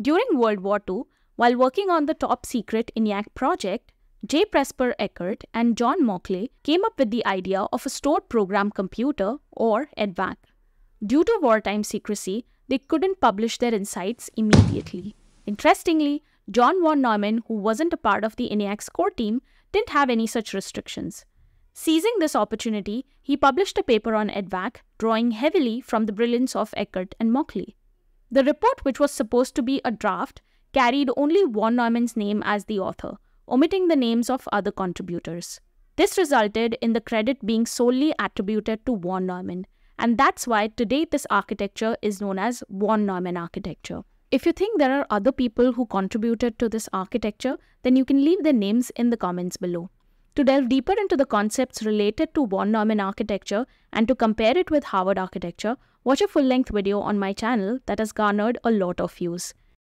During World War II, while working on the top secret ENIAC project, J. Presper Eckert and John Mauchly came up with the idea of a stored program computer, or EDVAC. Due to wartime secrecy, they couldn't publish their insights immediately. Interestingly, John von Neumann, who wasn't a part of the ENIAC's core team, didn't have any such restrictions. Seizing this opportunity, he published a paper on EDVAC, drawing heavily from the brilliance of Eckert and Mauchly. The report, which was supposed to be a draft, carried only von Neumann's name as the author, omitting the names of other contributors. This resulted in the credit being solely attributed to von Neumann, and that's why today this architecture is known as von Neumann architecture. If you think there are other people who contributed to this architecture, then you can leave their names in the comments below. To delve deeper into the concepts related to von Neumann architecture and to compare it with Harvard architecture, watch a full-length video on my channel that has garnered a lot of views.